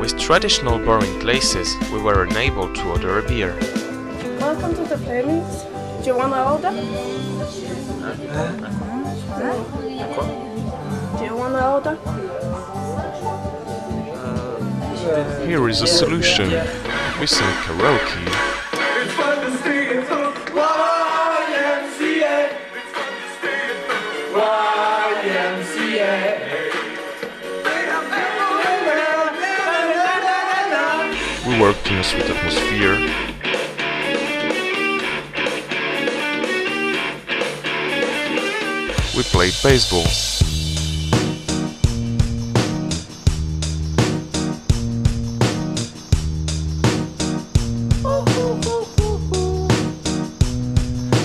With traditional boring places, we were unable to order a beer. Welcome to the Flemings. Do you want to order? Do you want to order? Here is a solution. We sing karaoke It's fun to stay at the YMCA. It's fun to stay at the YMCA. We worked in a sweet atmosphere. We played baseball.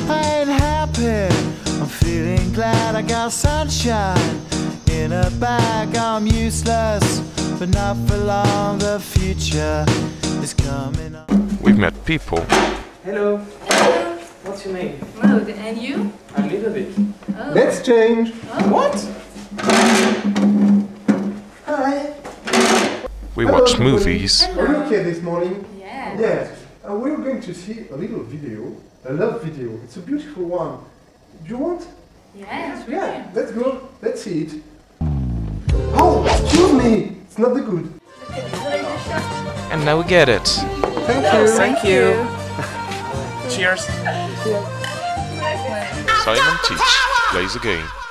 I ain't happy. I'm feeling glad I got sunshine in a bag. I'm useless, but not for long. The future is coming up. We've met people. Hello. Hello. What's your name? Maud, and you? I'm Ludovic. Let's change. What? Hi. We Hello, watched everybody. movies. Are you okay this morning? Yeah. Yes. Uh, we're going to see a little video, a love video. It's a beautiful one. Do you want? Yes, Yeah. Let's go. Let's see it. Excuse me. It's not the good. And now we get it. Thank you. Thank you. Cheers. Simon Teach plays a game.